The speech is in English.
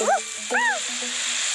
Woo!